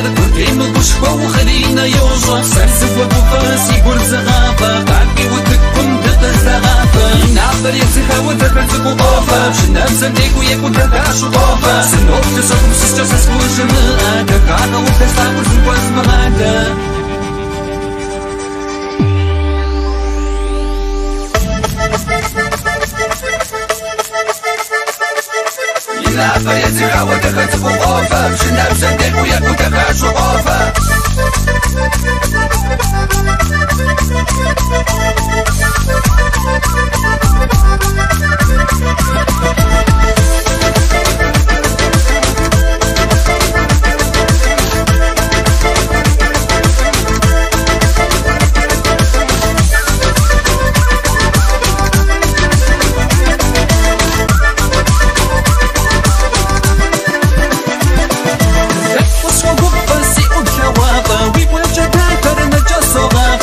خبر كركيم القشبة وخلينا يوجع سرسب وبفاسي بول زغافة تعبي وتكون دقة زغافة نعبر يا زها وتفعت قطافة شنا مسنديك وياك وتفع شطافة سنوك تسرق مسيس تسرق وجماعة. دقعنا وتسرق وزنقوز عفا يسير عودك تفوقافا مش النفس نديك وياك وتفاعل شقافا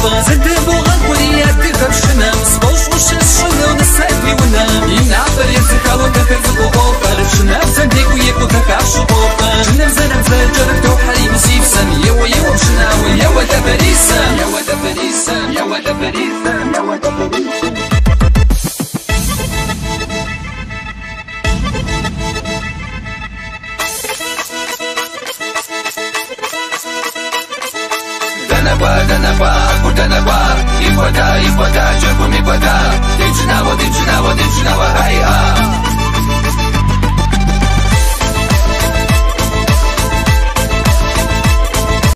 ونام زد بوغان كوريا تكتب شنام سبوش وشس شنو نسات لي ونام ينعب بريز كالا كاكا زبو غوفر شنام زنديك ويكو تكع شبوفا شنام زنام زجر توحري مصيف سم يو يو شنام يو دبريسا يو دبريسا يو دبريسا يو دبريسا Guadanaba. 的南瓜，一会的，一会的，绝不灭惑的，定制那我，定制那我，定制那我，哎啊。